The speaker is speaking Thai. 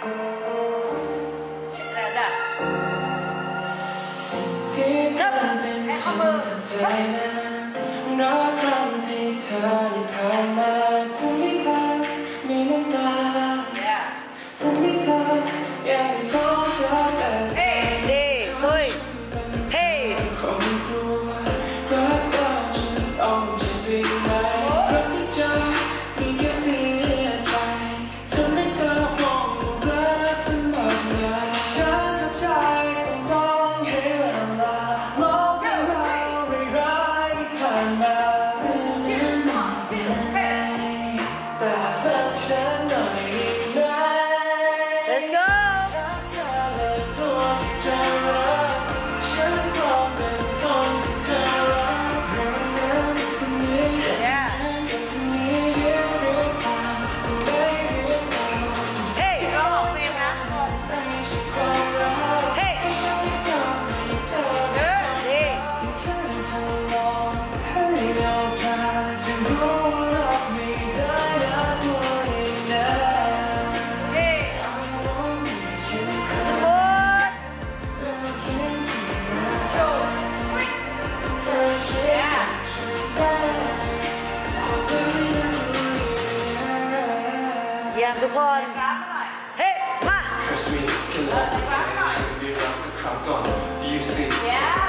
ที่เธอเป็นสิ่อเธนั้นรักครั้งที่เธอผ่านมา and the one. Hey, ma! Trust me, you can love me. You see.